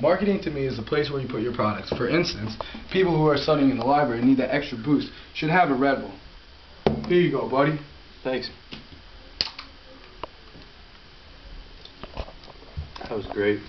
Marketing to me is the place where you put your products. For instance, people who are studying in the library and need that extra boost should have a Red Bull. Here you go, buddy. Thanks. That was great.